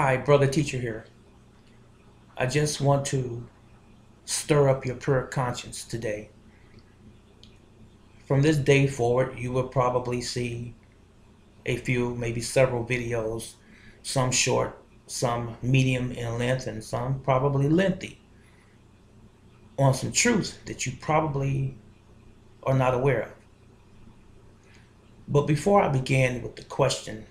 Hi, brother teacher here. I just want to stir up your pure conscience today. From this day forward, you will probably see a few, maybe several videos, some short, some medium in length, and some probably lengthy, on some truth that you probably are not aware of. But before I begin with the question,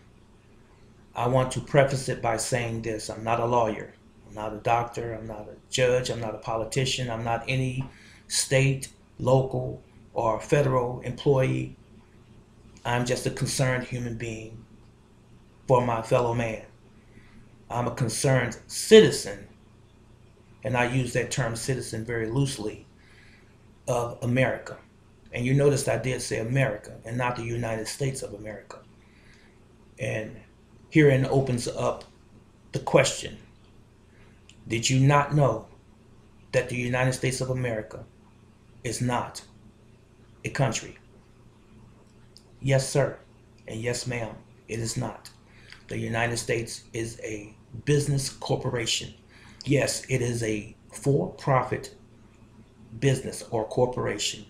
I want to preface it by saying this I'm not a lawyer, I'm not a doctor, I'm not a judge, I'm not a politician, I'm not any state, local, or federal employee. I'm just a concerned human being for my fellow man. I'm a concerned citizen, and I use that term citizen very loosely, of America. And you noticed I did say America and not the United States of America. And herein opens up the question Did you not know that the United States of America is not a country? Yes, sir. And yes, ma'am, it is not. The United States is a business corporation. Yes, it is a for profit business or corporation.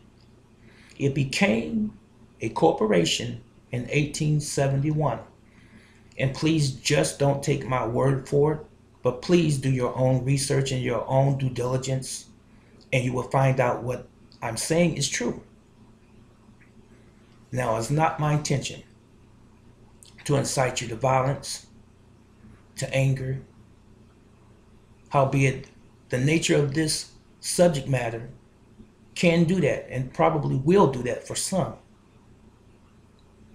It became a corporation in 1871 and please just don't take my word for it, but please do your own research and your own due diligence, and you will find out what I'm saying is true. Now, it's not my intention to incite you to violence, to anger. Howbeit, the nature of this subject matter can do that and probably will do that for some,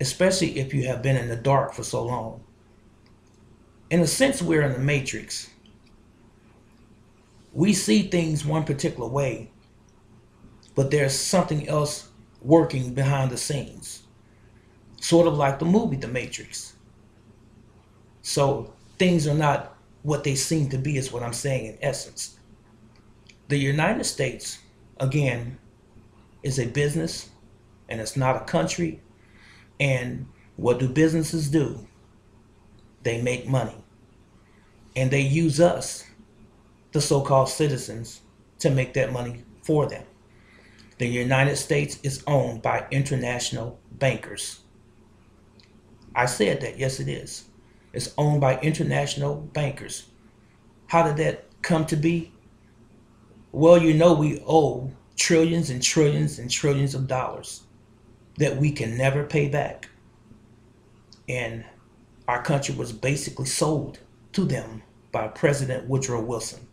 especially if you have been in the dark for so long in a sense, we're in the matrix. We see things one particular way, but there's something else working behind the scenes. Sort of like the movie The Matrix. So things are not what they seem to be, is what I'm saying in essence. The United States, again, is a business and it's not a country. And what do businesses do? They make money and they use us, the so called citizens, to make that money for them. The United States is owned by international bankers. I said that, yes, it is. It's owned by international bankers. How did that come to be? Well, you know, we owe trillions and trillions and trillions of dollars that we can never pay back. And our country was basically sold to them by President Woodrow Wilson.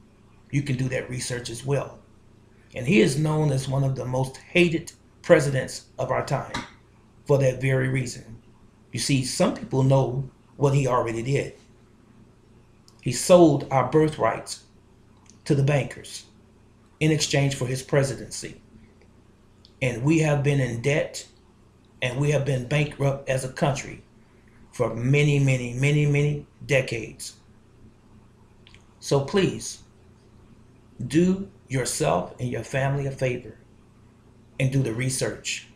You can do that research as well. And he is known as one of the most hated presidents of our time for that very reason. You see, some people know what he already did. He sold our birthrights to the bankers in exchange for his presidency. And we have been in debt and we have been bankrupt as a country for many, many, many, many decades. So please do yourself and your family a favor and do the research.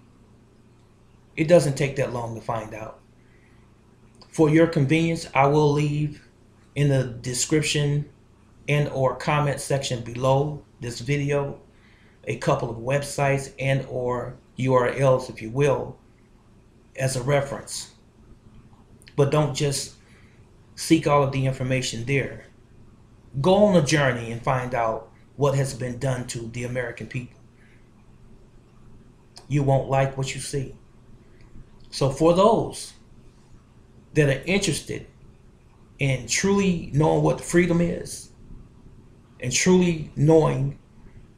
It doesn't take that long to find out. For your convenience, I will leave in the description and or comment section below this video a couple of websites and or URLs if you will as a reference. But don't just seek all of the information there go on a journey and find out what has been done to the American people. You won't like what you see. So, for those that are interested in truly knowing what freedom is and truly knowing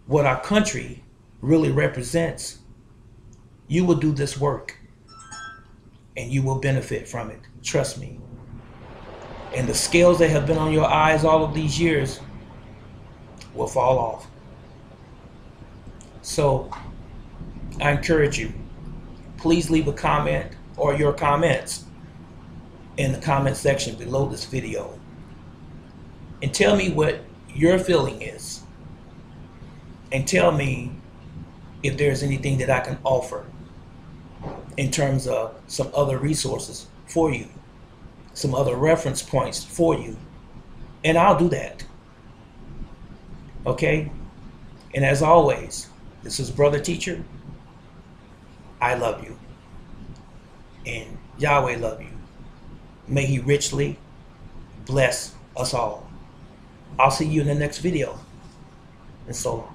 what our country really represents, you will do this work and you will benefit from it. Trust me and the scales that have been on your eyes all of these years will fall off. So I encourage you, please leave a comment or your comments in the comment section below this video. And tell me what your feeling is. And tell me if there's anything that I can offer in terms of some other resources for you some other reference points for you And I'll do that. Okay? And as always, this is Brother Teacher. I love you. And Yahweh love you. May he richly bless us all. I'll see you in the next video. And so